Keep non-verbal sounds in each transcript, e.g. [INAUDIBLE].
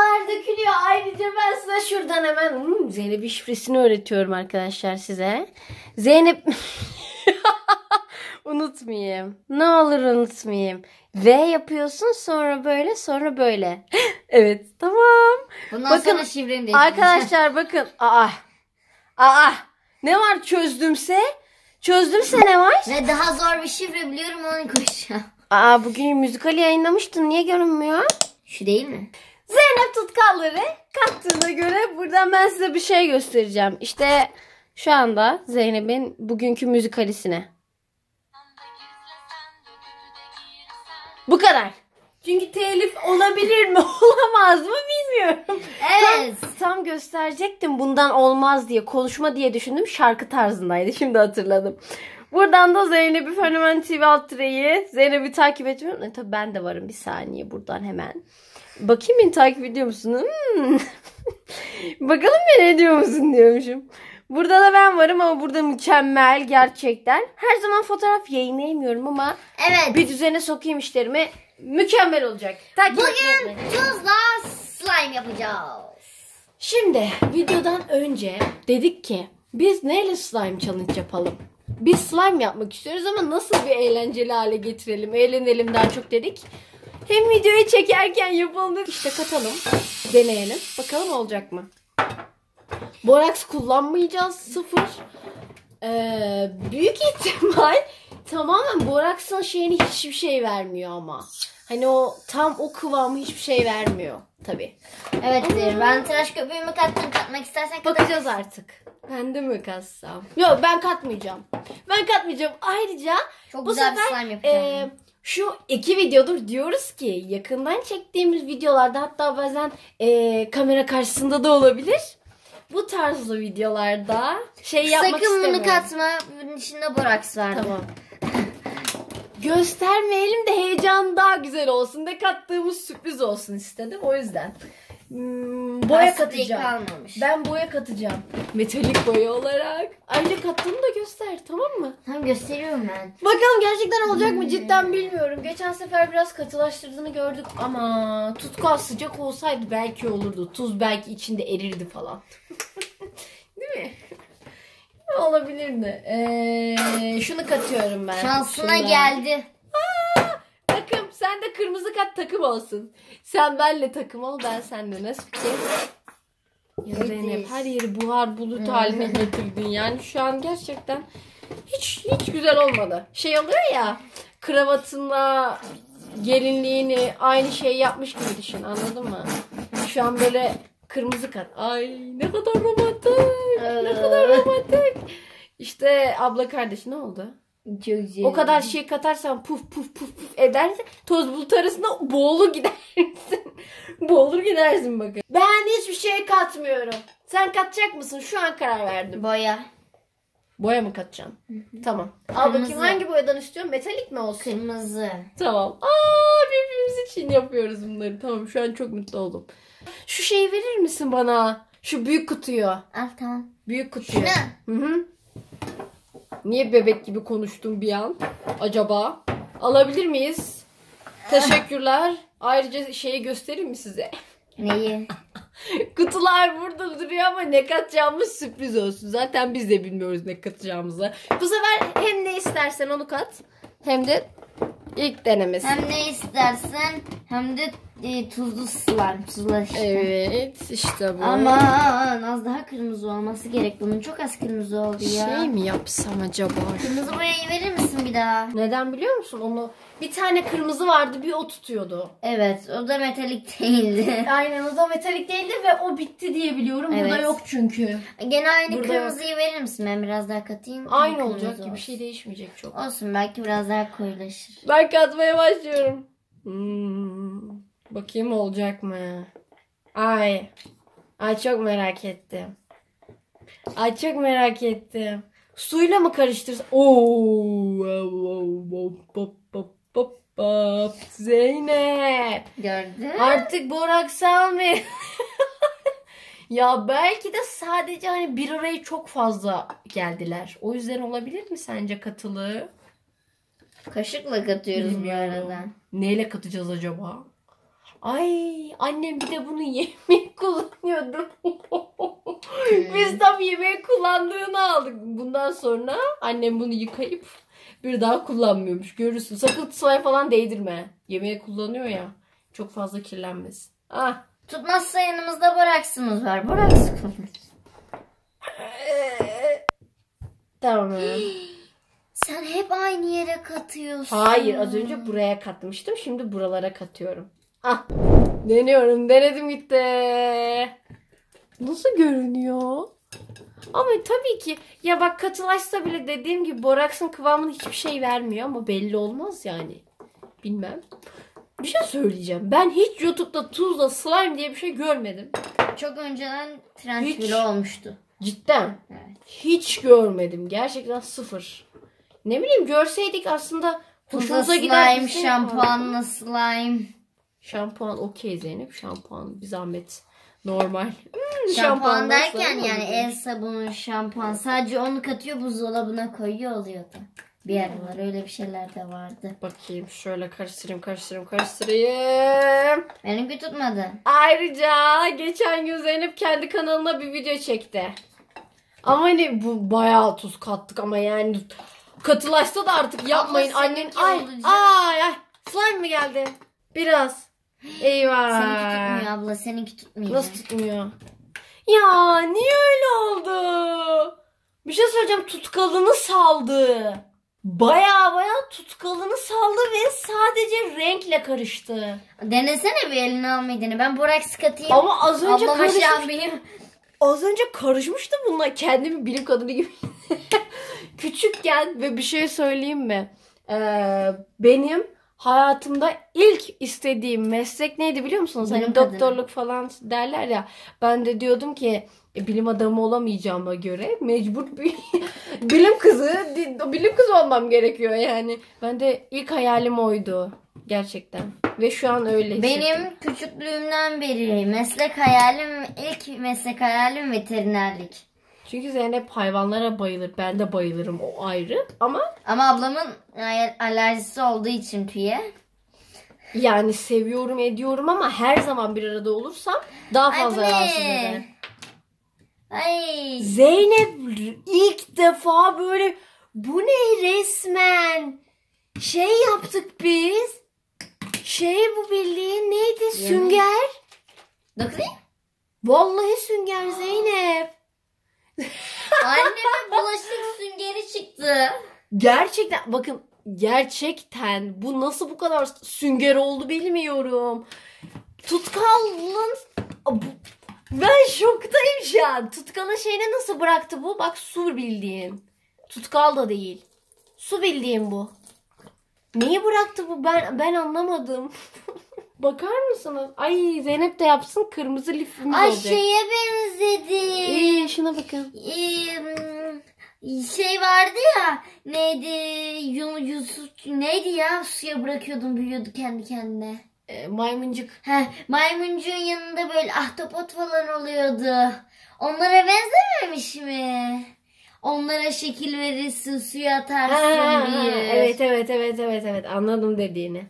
Sular dökülüyor. Ayrıca ben size şuradan hemen hmm, Zeynep'in şifresini öğretiyorum arkadaşlar size. Zeynep [LAUGHS] unutmayayım. Ne olur unutmayayım. V yapıyorsun sonra böyle sonra böyle. [GASPS] evet tamam. Bundan Bakın, sonra şifremi değiştireceğim. Arkadaşlar bakın. Aa. Aa. Ne var çözdümse? Çözdümse ne var? Ve daha zor bir şifre biliyorum onu koyacağım. Aa bugün müzikali yayınlamıştın. Niye görünmüyor? Şu değil mi? Zeynep tutkalları kattığına göre buradan ben size bir şey göstereceğim. İşte şu anda Zeynep'in bugünkü müzikalisine. Bu kadar. Çünkü telif olabilir mi [LAUGHS] olamaz mı bilmiyorum. Evet. Tam gösterecektim bundan olmaz diye konuşma diye düşündüm şarkı tarzındaydı şimdi hatırladım. Buradan da Zeynep'i Fenomen TV alt direği Zeynep'i takip etmiyorum. E, tabii ben de varım bir saniye buradan hemen. Bakayım beni takip ediyor musun? Hmm. [LAUGHS] Bakalım beni ediyor musun diyormuşum. Burada da ben varım ama burada mükemmel gerçekten. Her zaman fotoğraf yayınlayamıyorum ama Evet. bir düzene sokayım işlerimi. Mükemmel olacak. Takip Bugün tuzla slime yapacağız. Şimdi videodan önce dedik ki biz neyle slime challenge yapalım? Biz slime yapmak istiyoruz ama nasıl bir eğlenceli hale getirelim, eğlenelim daha çok dedik. Hem videoyu çekerken yapalım dedik. İşte katalım, deneyelim. Bakalım olacak mı? Boraks kullanmayacağız, sıfır. Ee, büyük ihtimal tamamen boraksın şeyini hiçbir şey vermiyor ama. Hani o tam o kıvamı hiçbir şey vermiyor tabii. Evet ben tıraş köpüğümü kattım. Katmak istersen kat. Bakacağız artık. Ben de mi katsam? Yok ben katmayacağım. Ben katmayacağım. Ayrıca Çok bu güzel bir sefer slime yapacağım. e, şu iki videodur diyoruz ki yakından çektiğimiz videolarda hatta bazen e, kamera karşısında da olabilir. Bu tarzlı videolarda şey yapmak Sakın bunu katma. Bunun içinde boraks vardı. Tamam. [LAUGHS] Göstermeyelim de heyecan daha güzel olsun da kattığımız sürpriz olsun istedim. O yüzden. Hmm, boya Lastiği katacağım. kalmamış. Ben boya katacağım. Metalik boya olarak. Ayrıca kattığını da göster tamam mı? Tamam gösteriyorum ben. Bakalım gerçekten olacak mı cidden bilmiyorum. Geçen sefer biraz katılaştırdığını gördük ama tutkal sıcak olsaydı belki olurdu. Tuz belki içinde erirdi falan. [LAUGHS] Değil mi? Olabilirdi. Ee, şunu katıyorum ben. Şansına Şuna. geldi. Sen de kırmızı kat takım olsun. Sen benle takım ol. Ben seninle nasıl fikir? Ya Evet. Zeynep her yeri buhar bulut haline getirdin. Yani şu an gerçekten hiç hiç güzel olmadı. Şey oluyor ya kravatınla gelinliğini aynı şey yapmış gibi düşün. Anladın mı? Şu an böyle kırmızı kat. Ay ne kadar romantik. Ne kadar romantik. İşte abla kardeş ne oldu? Çok güzel. O kadar şey katarsan puf puf puf puf ederse toz bulut arasında [LAUGHS] boğulur gidersin. [LAUGHS] boğulur gidersin bakın. Ben hiçbir şey katmıyorum. Sen katacak mısın? Şu an karar verdim. Boya. Boya mı katacaksın? Tamam. Al bakayım Kırmızı. hangi boyadan istiyorsun? Metalik mi olsun? Kırmızı. Tamam. Aa birbirimiz için yapıyoruz bunları. Tamam şu an çok mutlu oldum. Şu şeyi verir misin bana? Şu büyük kutuyu. Al tamam. Büyük kutuyu. Şunu. Hı hı. Niye bebek gibi konuştum bir an? Acaba? Alabilir miyiz? Teşekkürler. Ayrıca şeyi göstereyim mi size? Neyi? [LAUGHS] Kutular burada duruyor ama ne katacağımız sürpriz olsun. Zaten biz de bilmiyoruz ne katacağımızı. Bu sefer hem ne istersen onu kat hem de ilk denemesi. hem ne istersen hem de e, tuzlu. Tuzlu işte. Evet işte bu. Aman az daha kırmızı olması gerek bunun. Çok az kırmızı oldu ya. şey mi yapsam acaba? Kırmızı boyayı verir misin bir daha? Neden biliyor musun onu? Bir tane kırmızı vardı bir o tutuyordu. Evet o da metalik değildi. [LAUGHS] Aynen o da metalik değildi ve o bitti diye biliyorum. Burada Evet. yok çünkü. Gene aynı Burada kırmızıyı verir misin? Ben biraz daha katayım. Aynı olacak ki bir şey değişmeyecek çok. Olsun belki biraz daha koyulaşır. Ben katmaya başlıyorum. Hmm. Bakayım olacak mı? Ay. Ay çok merak ettim. Ay çok merak ettim. Suyla mı karıştırsam? Oo. Zeynep. Gördün? Artık boraks [LAUGHS] almayın. ya belki de sadece hani bir araya çok fazla geldiler. O yüzden olabilir mi sence katılı? Kaşıkla katıyoruz bu Bilmiyorum. arada. Neyle katacağız acaba? Ay annem bir de bunu [LAUGHS] yemek kullanıyordu. Biz tam yemeği kullandığını aldık. Bundan sonra annem bunu yıkayıp bir daha kullanmıyormuş. Görürsün. Sakın slime falan değdirme. Yemeği kullanıyor ya. Çok fazla kirlenmesin. Ah. Tutmazsa yanımızda boraksımız var. Boraks. Tamam. [GASPS] Sen hep aynı yere katıyorsun. Hayır az önce buraya katmıştım. Şimdi buralara katıyorum. Ah. Deniyorum. Denedim gitti. Nasıl görünüyor? Ama tabii ki ya bak katılaşsa bile dediğim gibi boraksın kıvamını hiçbir şey vermiyor ama belli olmaz yani. Bilmem. Bir şey söyleyeceğim. Ben hiç YouTube'da tuzla slime diye bir şey görmedim. Çok önceden trend Hiç. bile olmuştu. Cidden. Evet. Hiç görmedim. Gerçekten sıfır. Ne bileyim görseydik aslında Tuzla hoşumuza gider. slime, de şampuanla slime. Şampuan okey Zeynep. Şampuan bir zahmet. Normal. Hmm, Şampuan derken yani el sabunu, şampuan sadece onu katıyor buzdolabına koyuyor oluyordu. Bir aralar öyle bir şeyler de vardı. Bakayım şöyle karıştırayım karıştırayım karıştırayım. Benimki tutmadı. Ayrıca geçen gün Zeynep kendi kanalına bir video çekti. Ama hani bu bayağı tuz kattık ama yani katılaşsa da artık yapmayın. Annen ay ay ay slime mi geldi? Biraz. Eyvah. Seninki tutmuyor abla seninki tutmuyor. Nasıl tutmuyor? Ya niye öyle oldu? Bir şey söyleyeceğim tutkalını saldı. Baya baya tutkalını saldı ve sadece renkle karıştı. Denesene bir elini almayı dene. Ben boraks katayım. Ama az önce Ablama karışmış. şey yapayım. Az önce karışmıştı bunlar. Kendimi bilim kadını gibi. [LAUGHS] Küçükken ve bir şey söyleyeyim mi? Ee, benim hayatımda ilk istediğim meslek neydi biliyor musunuz? Bilim hani kadını. doktorluk falan derler ya. Ben de diyordum ki e, bilim adamı olamayacağıma göre mecbur bir [LAUGHS] bilim kızı, bilim kızı olmam gerekiyor yani. Ben de ilk hayalim oydu gerçekten. Ve şu an öyle. hissettim. Benim küçüklüğümden beri meslek hayalim, ilk meslek hayalim veterinerlik. Çünkü Zeynep hayvanlara bayılır. Ben de bayılırım o ayrı. Ama Ama ablamın al- alerjisi olduğu için tüye. yani seviyorum ediyorum ama her zaman bir arada olursam daha fazla rahatsız ne? eder. Ay. Zeynep ilk defa böyle bu ne resmen? Şey yaptık biz. Şey bu bildiğin neydi? Sünger. Dokunayım. Vallahi sünger Zeynep. Anneme bulaşık süngeri çıktı. Gerçekten bakın gerçekten bu nasıl bu kadar sünger oldu bilmiyorum. Tutkalın ben şoktayım şu an. Tutkalın şeyini nasıl bıraktı bu? Bak su bildiğin. Tutkal da değil. Su bildiğin bu. Neyi bıraktı bu? Ben ben anlamadım. [LAUGHS] Bakar mısınız? Ay Zeynep de yapsın kırmızı lifimiz Ay olacak. şeye benzedi. İyi şuna bakın. Ee, şey vardı ya neydi Yu- Yusuf neydi ya suya bırakıyordum büyüyordu kendi kendine. Ee, maymuncuk. Heh, maymuncuğun yanında böyle ahtapot falan oluyordu. Onlara benzememiş mi? Onlara şekil verirsin suya atarsın Ha, diye. evet evet evet evet evet anladım dediğini.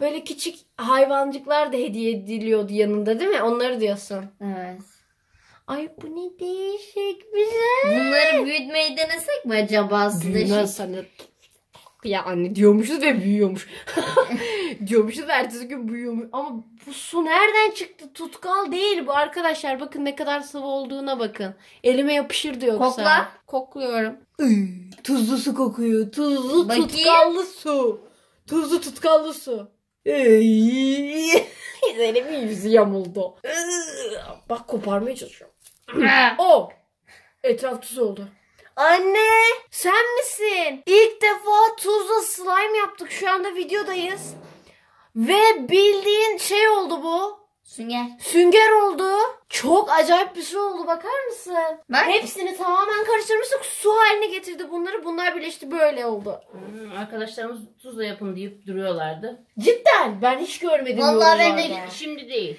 Böyle küçük hayvancıklar da hediye ediliyordu yanında değil mi? Onları diyorsun. Evet. Ay bu ne değişik bir şey. Bunları büyütmeyi denesek mi acaba? Size Büyümez sana. Ya anne diyormuşuz ve büyüyormuş. [LAUGHS] diyormuşuz ve ertesi gün büyüyormuş. Ama bu su nereden çıktı? Tutkal değil bu arkadaşlar. Bakın ne kadar sıvı olduğuna bakın. Elime yapışırdı yoksa. Kokla. Kokluyorum. Iy, tuzlu su kokuyor. Tuzlu Bakayım. tutkallı su. Tuzlu tutkallı su. Ey. [LAUGHS] Zeynep'in yüzü yamuldu. Bak koparmaya çalışıyorum. O. [CLEARS THROAT] Etraf tuz oldu. Anne sen misin? İlk defa tuzla slime yaptık. Şu anda videodayız. Ve bildiğin şey oldu bu. Sünger. Sünger oldu. Çok acayip bir şey oldu bakar mısın? Bak. Hepsini tamamen karıştırmıştık. Su haline getirdi bunları. Bunlar birleşti böyle oldu. Hmm, Arkadaşlarımız tuzla yapın deyip duruyorlardı. Cidden ben hiç görmedim Vallahi ben de-. Şimdi değil.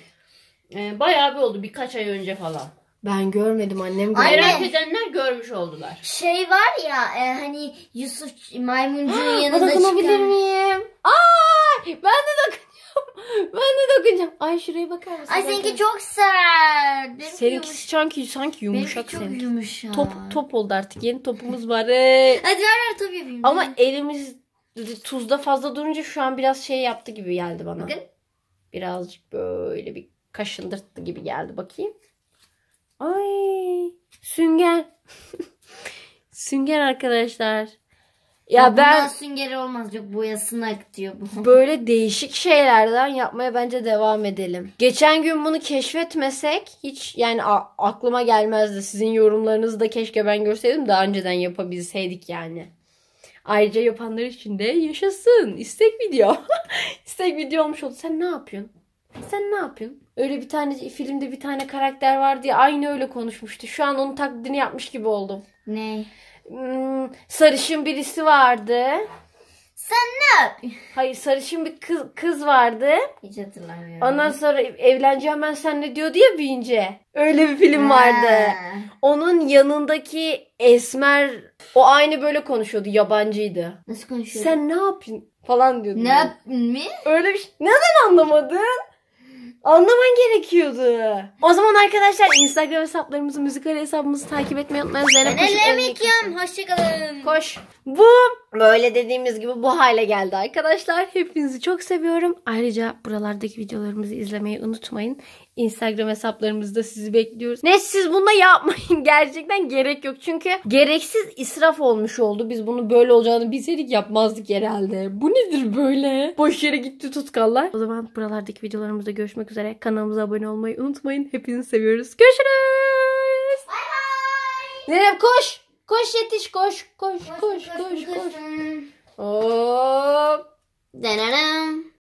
Ee, bayağı bir oldu birkaç ay önce falan. Ben görmedim annem görmedi. Anne. Merak edenler görmüş oldular. Şey var ya e, hani Yusuf maymuncuğun yanında dokunabilir çıkan. miyim? Ay ben de dokun. [LAUGHS] ben de dokunacağım. Ay şuraya bakar mısın? Ay seninki çok sert. Benimki Seninkisi sanki, sanki Benimki yumuşak çok seninki. yumuşak. Top, top oldu artık. Yeni topumuz [LAUGHS] var. Ee. Hadi ver ver top yapayım. Ama elimiz tuzda fazla durunca şu an biraz şey yaptı gibi geldi bana. Bakın. Birazcık böyle bir kaşındırttı gibi geldi. Bakayım. Ay sünger. [LAUGHS] sünger arkadaşlar. Ya Ya ben süngeri olmaz. Yok boyasını akıtıyor bu. [LAUGHS] böyle değişik şeylerden yapmaya bence devam edelim. Geçen gün bunu keşfetmesek hiç yani aklıma gelmezdi. Sizin yorumlarınızı da keşke ben görseydim daha önceden yapabilseydik yani. Ayrıca yapanlar için de yaşasın. İstek video. [LAUGHS] İstek video olmuş oldu. Sen ne yapıyorsun? Sen ne yapıyorsun? Öyle bir tane filmde bir tane karakter var diye aynı öyle konuşmuştu. Şu an onun taklidini yapmış gibi oldum. Ne? Hmm, sarışın birisi vardı. Sen ne yapıyorsun? Hayır sarışın bir kız, kız vardı. Hiç hatırlamıyorum. Ondan sonra evleneceğim ben seninle diyordu ya büyüyünce. Öyle bir film vardı. Ha. Onun yanındaki esmer o aynı böyle konuşuyordu yabancıydı. Nasıl konuşuyor? Sen ne yapıyorsun falan diyordu. ne yaptın mı? Öyle bir şey. Neden anlamadın? Anlaman gerekiyordu. O zaman arkadaşlar Instagram hesaplarımızı, müzikal hesabımızı takip etmeyi unutmayın. Zeynep Ben koşup ellerimi elini yıkıyorum. Hoşçakalın. Koş. Bu böyle dediğimiz gibi bu hale geldi arkadaşlar. Hepinizi çok seviyorum. Ayrıca buralardaki videolarımızı izlemeyi unutmayın. Instagram hesaplarımızda sizi bekliyoruz. Ne siz bununla yapmayın. [LAUGHS] Gerçekten gerek yok. Çünkü gereksiz israf olmuş oldu. Biz bunu böyle olacağını bilseydik yapmazdık herhalde. Bu nedir böyle? Boş yere gitti tutkallar. O zaman buralardaki videolarımızda görüşmek üzere. Kanalımıza abone olmayı unutmayın. Hepinizi seviyoruz. Görüşürüz. Zeynep koş. Koş yetiş koş. Koş koş koş koş. Hop. Denenem.